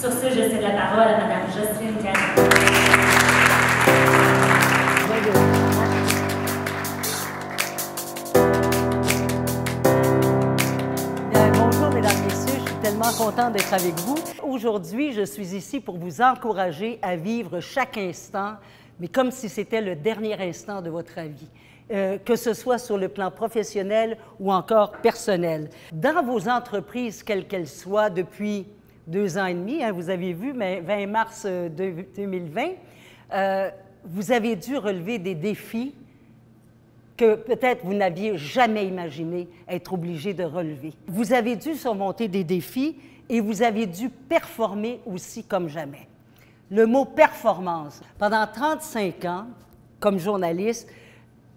Sur ce, je cède la parole à Mme Jocelyne. Je suis tellement contente d'être avec vous. Aujourd'hui, je suis ici pour vous encourager à vivre chaque instant, mais comme si c'était le dernier instant de votre vie. Euh, que ce soit sur le plan professionnel ou encore personnel. Dans vos entreprises, quelles qu'elles soient, depuis deux ans et demi, hein, vous avez vu, mais 20 mars euh, de- 2020, euh, vous avez dû relever des défis que peut-être vous n'aviez jamais imaginé être obligé de relever. Vous avez dû surmonter des défis et vous avez dû performer aussi comme jamais. Le mot performance, pendant 35 ans, comme journaliste,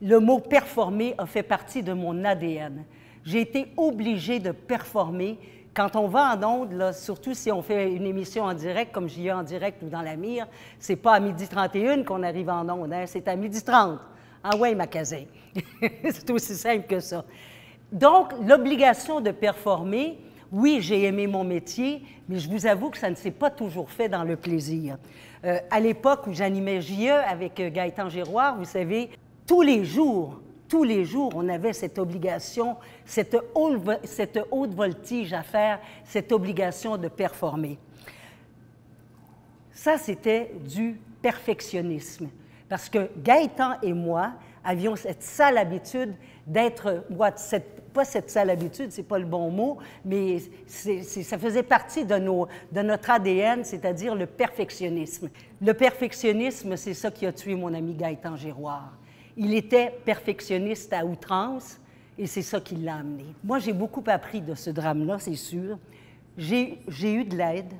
le mot performer a fait partie de mon ADN. J'ai été obligée de performer. Quand on va en ondes, là, surtout si on fait une émission en direct, comme j'y ai en direct ou dans la mire, c'est pas à midi 31 qu'on arrive en ondes, hein, c'est à midi 30. Ah ouais, ma c'est aussi simple que ça. Donc, l'obligation de performer, oui, j'ai aimé mon métier, mais je vous avoue que ça ne s'est pas toujours fait dans le plaisir. Euh, à l'époque où j'animais JE avec euh, Gaëtan Giroir, vous savez, tous les jours, tous les jours, on avait cette obligation, cette haute, voltige à faire, cette obligation de performer. Ça, c'était du perfectionnisme. Parce que Gaëtan et moi avions cette sale habitude d'être, pas cette sale habitude, c'est pas le bon mot, mais ça faisait partie de, de notre ADN, c'est-à-dire le perfectionnisme. Le perfectionnisme, c'est ça qui a tué mon ami Gaëtan Giroir. Il était perfectionniste à outrance et c'est ça qui l'a amené. Moi, j'ai beaucoup appris de ce drame-là, c'est sûr. J'ai eu de l'aide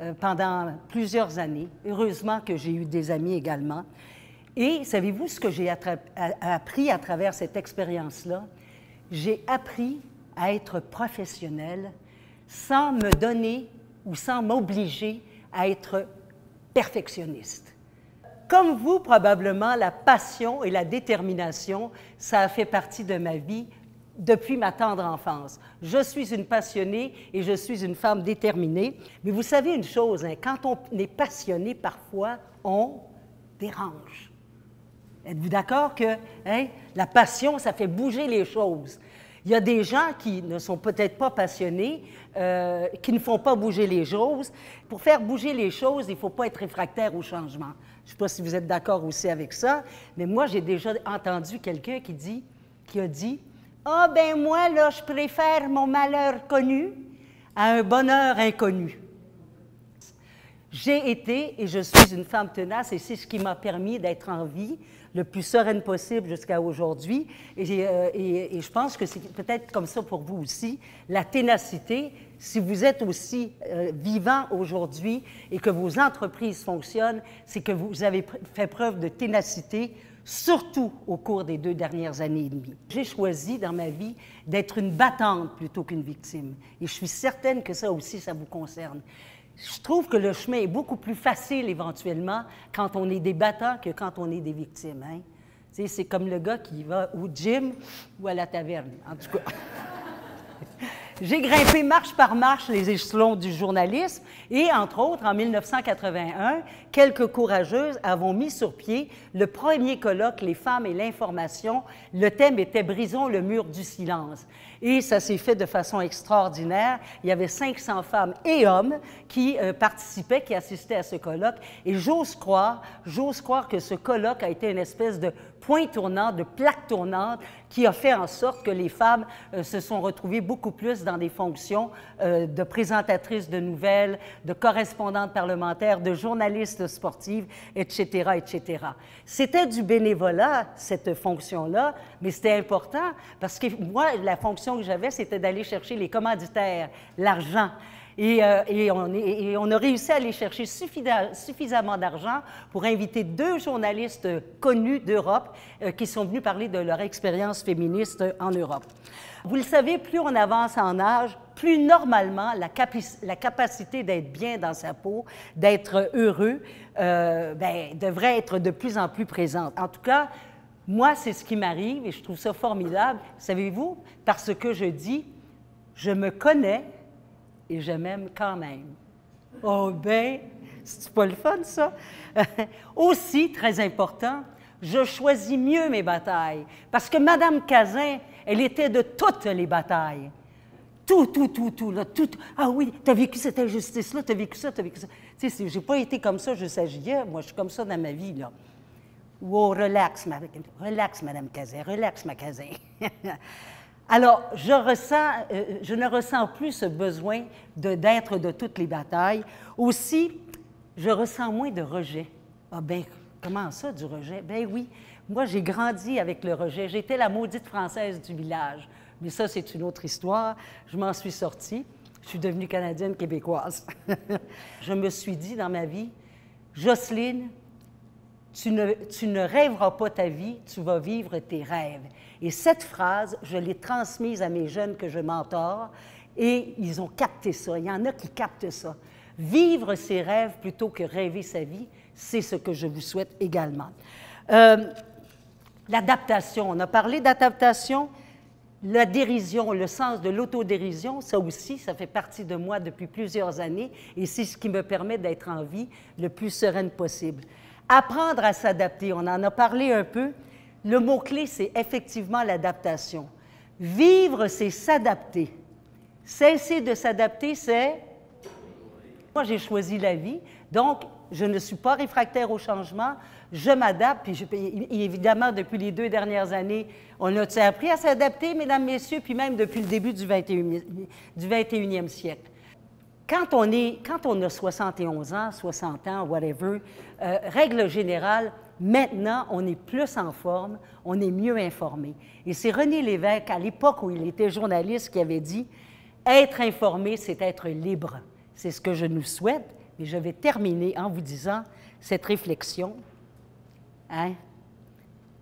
euh, pendant plusieurs années. Heureusement que j'ai eu des amis également. Et savez-vous ce que j'ai appris à travers cette expérience-là? J'ai appris à être professionnel sans me donner ou sans m'obliger à être perfectionniste. Comme vous, probablement, la passion et la détermination, ça a fait partie de ma vie depuis ma tendre enfance. Je suis une passionnée et je suis une femme déterminée. Mais vous savez une chose, hein, quand on est passionné, parfois, on dérange. Êtes-vous d'accord que hein, la passion, ça fait bouger les choses? Il y a des gens qui ne sont peut-être pas passionnés, euh, qui ne font pas bouger les choses. Pour faire bouger les choses, il ne faut pas être réfractaire au changement. Je ne sais pas si vous êtes d'accord aussi avec ça, mais moi, j'ai déjà entendu quelqu'un qui, a dit Ah, ben moi, là, je préfère mon malheur connu à un bonheur inconnu. J'ai été et je suis une femme tenace et c'est ce qui m'a permis d'être en vie le plus sereine possible jusqu'à aujourd'hui. Et, euh, et- je pense que c'est peut-être comme ça pour vous aussi. La ténacité, si vous êtes aussi euh, vivant aujourd'hui et que vos entreprises fonctionnent, c'est que vous avez fait preuve de ténacité, surtout au cours des deux dernières années et demie. J'ai choisi dans ma vie d'être une battante plutôt qu'une victime. Et je suis certaine que ça aussi, ça vous concerne. Je trouve que le chemin est beaucoup plus facile éventuellement quand on est des battants que quand on est des victimes. Hein? C'est comme le gars qui va au gym ou à la taverne, en tout cas. J'ai grimpé marche par marche les échelons du journalisme et, entre autres, en 1981, quelques courageuses avons mis sur pied le premier colloque Les femmes et l'information. Le thème était Brisons le mur du silence. Et ça s'est fait de façon extraordinaire. Il y avait 500 femmes et hommes qui euh, participaient, qui assistaient à ce colloque. Et j'ose croire, j'ose croire que ce colloque a été une espèce de point tournant, de plaque tournante qui a fait en sorte que les femmes euh, se sont retrouvées beaucoup plus dans des fonctions euh, de présentatrices de nouvelles, de correspondantes parlementaires, de journalistes sportives, etc., etc. C'était du bénévolat, cette fonction-là, mais c'était important parce que moi, la fonction que j'avais, c'était d'aller chercher les commanditaires, l'argent. Et, euh, et on a réussi à aller chercher suffisamment d'argent pour inviter deux journalistes connus d'Europe euh, qui sont venus parler de leur expérience féministe en Europe. Vous le savez, plus on avance en âge, plus normalement la capacité d'être bien dans sa peau, d'être heureux, euh, ben, devrait être de plus en plus présente. En tout cas, moi, c'est ce qui m'arrive et je trouve ça formidable. Savez-vous, parce que je dis, je me connais et je m'aime quand même. Oh ben, c'est pas le fun, ça? Aussi, très important, je choisis mieux mes batailles. Parce que Madame Cazin, elle était de toutes les batailles. Tout, tout, tout, tout, là. Ah oui, tu as vécu cette injustice-là, tu as vécu ça, tu as vécu ça. Tu sais, j'ai pas été comme ça, je s'agissais. Moi, je suis comme ça dans ma vie, là. Wow, relax, ma, relax, Madame Cazin, relax, ma Cazin. Alors, euh, je ne ressens plus ce besoin d'être de, toutes les batailles. Aussi, je ressens moins de rejet. Ah ben, comment ça, du rejet? Ben oui, moi, j'ai grandi avec le rejet. J'étais la maudite française du village. Mais ça, c'est une autre histoire. Je m'en suis sortie. Je suis devenue canadienne québécoise. je me suis dit dans ma vie, Jocelyne, tu ne, rêveras pas ta vie, tu vas vivre tes rêves. Et cette phrase, je l'ai transmise à mes jeunes que je mentore et ils ont capté ça. Il y en a qui captent ça. Vivre ses rêves plutôt que rêver sa vie, c'est ce que je vous souhaite également. Euh, l'adaptation, on a parlé d'adaptation. La dérision, le sens de l'autodérision, ça aussi, ça fait partie de moi depuis plusieurs années et c'est ce qui me permet d'être en vie le plus sereine possible. Apprendre à s'adapter, on en a parlé un peu. Le mot-clé, c'est effectivement l'adaptation. Vivre, c'est s'adapter. Cesser de s'adapter, c'est... Moi, j'ai choisi la vie, donc je ne suis pas réfractaire au changement, je m'adapte, puis évidemment, depuis les deux dernières années, on a appris à s'adapter, mesdames, messieurs, puis même depuis le début du 21e, du 21e siècle? Quand on, est, quand on a 71 ans, 60 ans, whatever, euh, règle générale, maintenant, on est plus en forme, on est mieux informé. Et c'est René Lévesque, à l'époque où il était journaliste, qui avait dit Être informé, c'est être libre. C'est ce que je nous souhaite, mais je vais terminer en vous disant cette réflexion. Hein?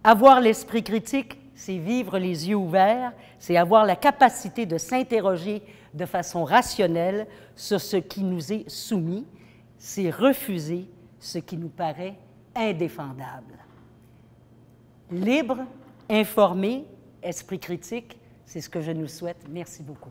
Avoir l'esprit critique, c'est vivre les yeux ouverts, c'est avoir la capacité de s'interroger de façon rationnelle sur ce qui nous est soumis, c'est refuser ce qui nous paraît indéfendable. Libre, informé, esprit critique, c'est ce que je nous souhaite. Merci beaucoup.